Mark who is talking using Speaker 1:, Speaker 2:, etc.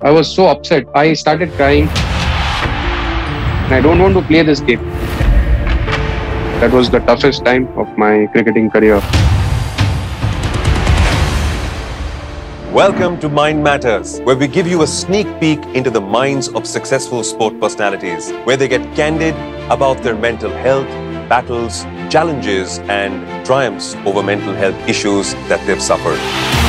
Speaker 1: I was so upset. I started crying. I don't want to play this game. That was the toughest time of my cricketing career.
Speaker 2: Welcome to Mind Matters, where we give you a sneak peek into the minds of successful sport personalities, where they get candid about their mental health, battles, challenges, and triumphs over mental health issues that they've suffered.